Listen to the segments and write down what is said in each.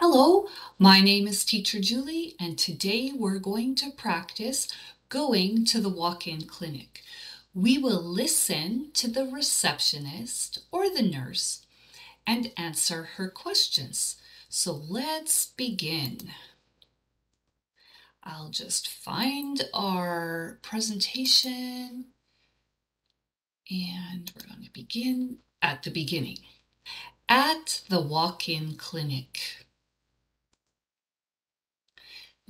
Hello, my name is Teacher Julie, and today we're going to practice going to the walk-in clinic. We will listen to the receptionist or the nurse and answer her questions. So let's begin. I'll just find our presentation and we're going to begin at the beginning. At the walk-in clinic.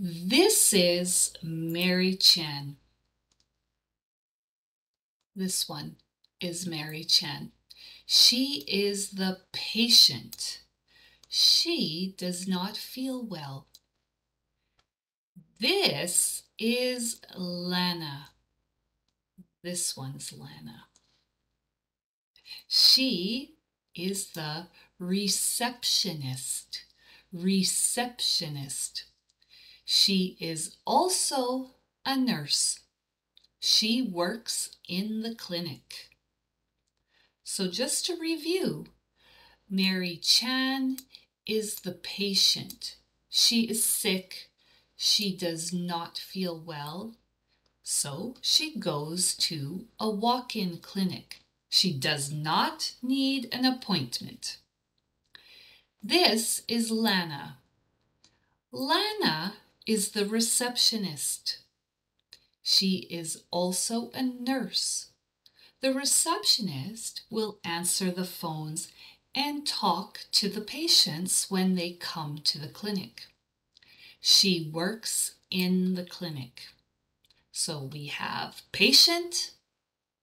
This is Mary Chan. This one is Mary Chan. She is the patient. She does not feel well. This is Lana. This one's Lana. She is the receptionist. Receptionist. She is also a nurse. She works in the clinic. So just to review, Mary Chan is the patient. She is sick. She does not feel well. So she goes to a walk-in clinic. She does not need an appointment. This is Lana. Lana is the receptionist. She is also a nurse. The receptionist will answer the phones and talk to the patients when they come to the clinic. She works in the clinic. So we have patient,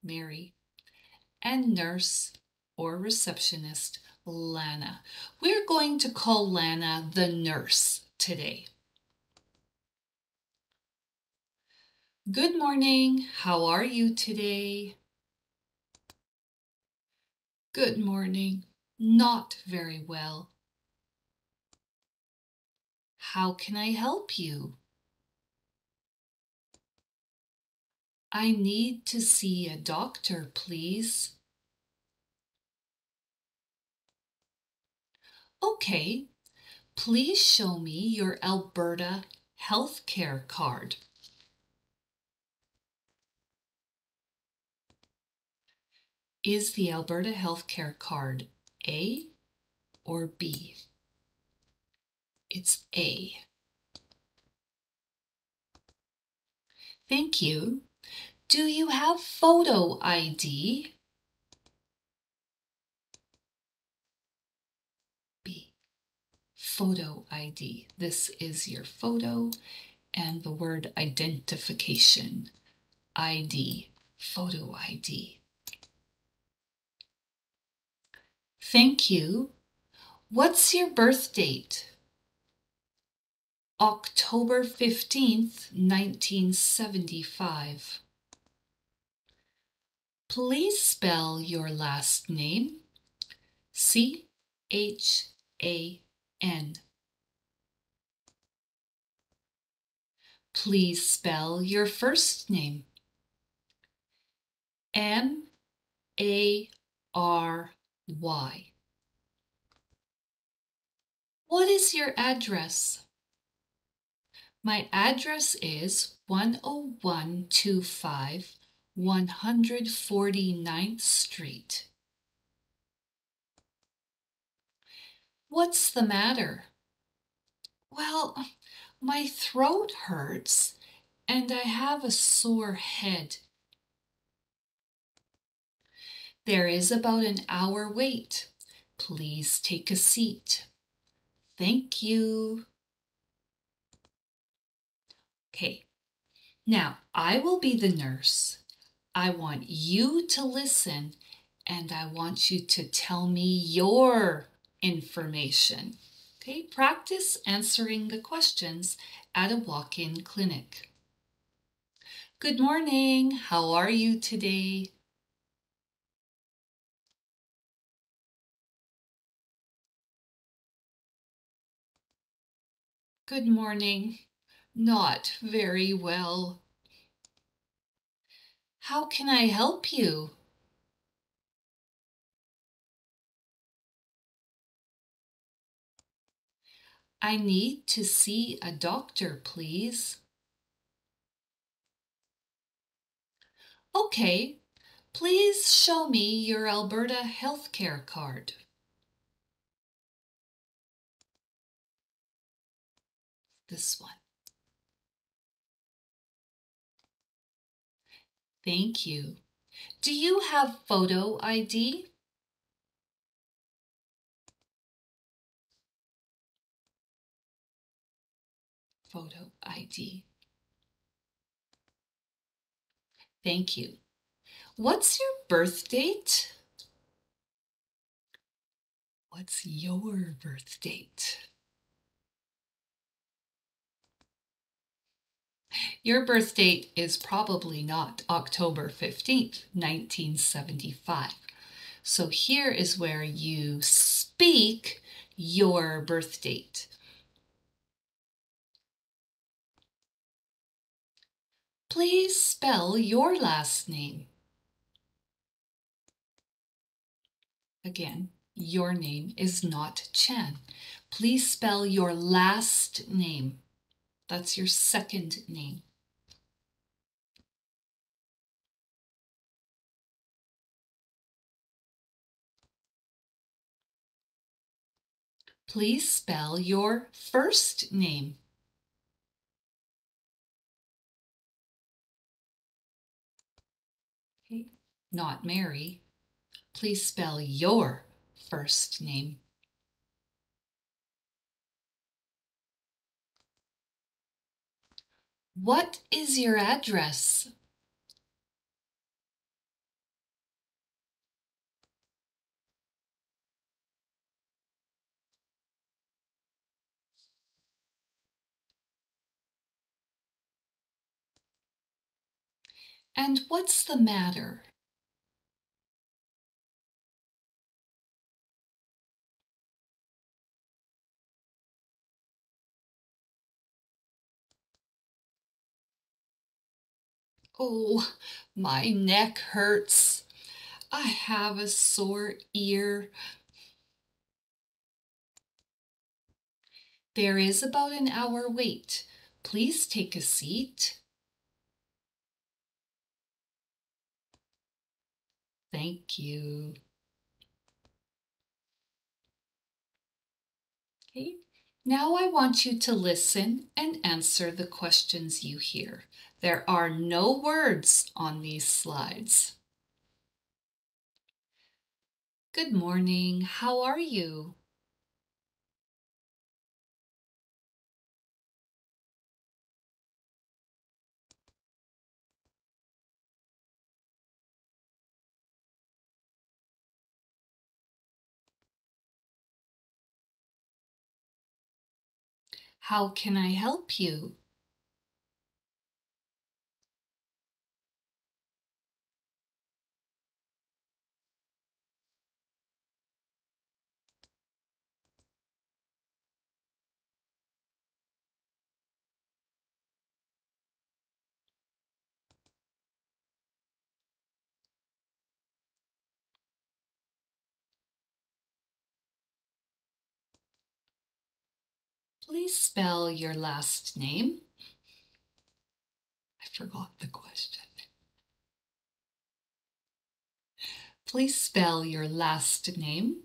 Mary, and nurse or receptionist, Lana. We're going to call Lana the nurse today. Good morning. How are you today? Good morning. Not very well. How can I help you? I need to see a doctor, please. Okay, please show me your Alberta healthcare card. Is the Alberta Healthcare Card A or B? It's A. Thank you. Do you have photo ID? B. Photo ID. This is your photo and the word identification. ID. Photo ID. Thank you. What's your birth date? October 15th, 1975. Please spell your last name. C H A N. Please spell your first name. M A R why? What is your address? My address is 10125 149th Street. What's the matter? Well, my throat hurts and I have a sore head. There is about an hour wait. Please take a seat. Thank you. Okay, now I will be the nurse. I want you to listen and I want you to tell me your information. Okay, practice answering the questions at a walk-in clinic. Good morning. How are you today? Good morning. Not very well. How can I help you? I need to see a doctor, please. Okay, please show me your Alberta healthcare card. This one. Thank you. Do you have photo ID? Photo ID. Thank you. What's your birth date? What's your birth date? Your birth date is probably not October 15th, 1975. So here is where you speak your birth date. Please spell your last name. Again, your name is not Chan. Please spell your last name. That's your second name. Please spell your first name. Okay, not Mary. Please spell your first name. What is your address? And what's the matter? Oh, my neck hurts. I have a sore ear. There is about an hour wait. Please take a seat. Thank you. Okay, now I want you to listen and answer the questions you hear. There are no words on these slides. Good morning. How are you? How can I help you? Please spell your last name. I forgot the question. Please spell your last name.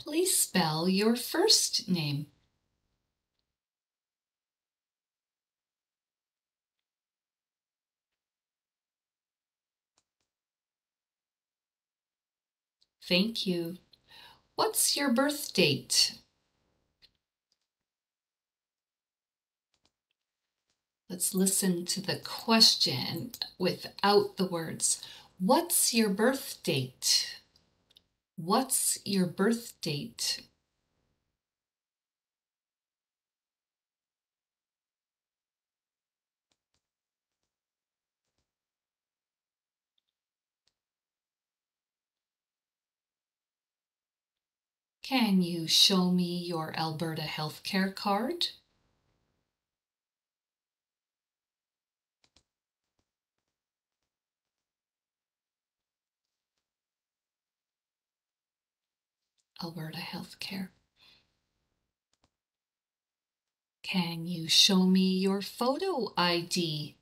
Please spell your first name. Thank you. What's your birth date? Let's listen to the question without the words. What's your birth date? What's your birth date? Can you show me your Alberta healthcare card? Alberta Healthcare. Can you show me your photo ID?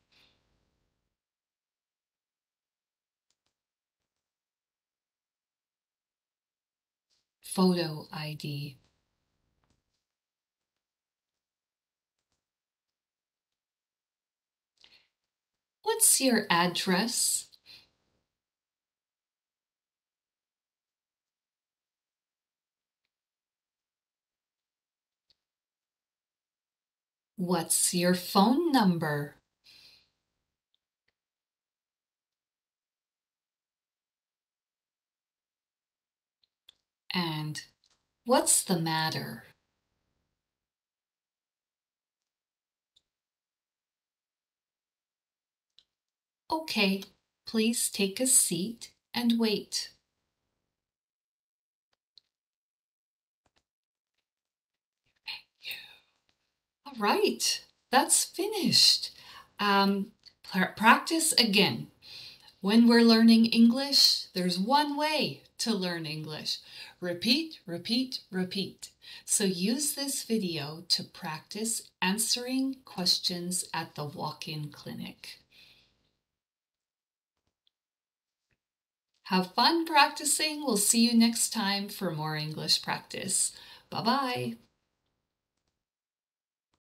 Photo ID. What's your address? What's your phone number? And what's the matter? Okay, please take a seat and wait. All right, that's finished. Um, practice again. When we're learning English, there's one way to learn English. Repeat, repeat, repeat. So use this video to practice answering questions at the walk-in clinic. Have fun practicing. We'll see you next time for more English practice. Bye-bye.